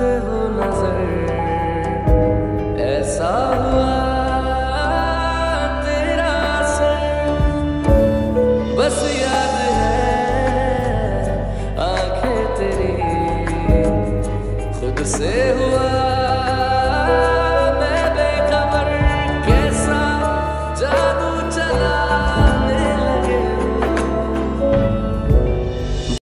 کرتے ہو نظر۔ ایسا ہوا سے ہوا میں بے خبر کیسا جادو